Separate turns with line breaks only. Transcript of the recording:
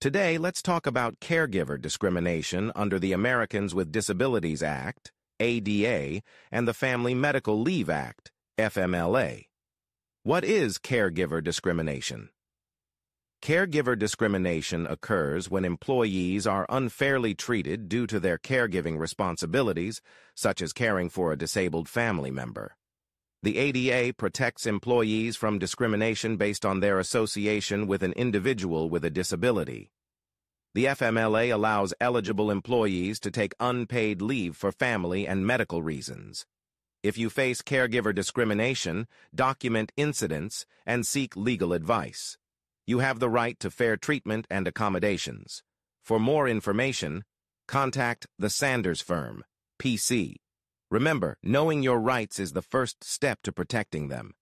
Today, let's talk about caregiver discrimination under the Americans with Disabilities Act, ADA, and the Family Medical Leave Act, FMLA. What is caregiver discrimination? Caregiver discrimination occurs when employees are unfairly treated due to their caregiving responsibilities, such as caring for a disabled family member. The ADA protects employees from discrimination based on their association with an individual with a disability. The FMLA allows eligible employees to take unpaid leave for family and medical reasons. If you face caregiver discrimination, document incidents and seek legal advice. You have the right to fair treatment and accommodations. For more information, contact the Sanders Firm, PC. Remember, knowing your rights is the first step to protecting them.